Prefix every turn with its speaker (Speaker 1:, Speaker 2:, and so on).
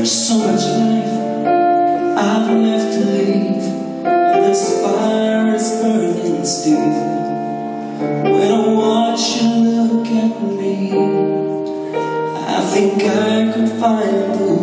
Speaker 1: There's so much life I've left to leave And this fire is burning still. When I watch you look at me I think I could find the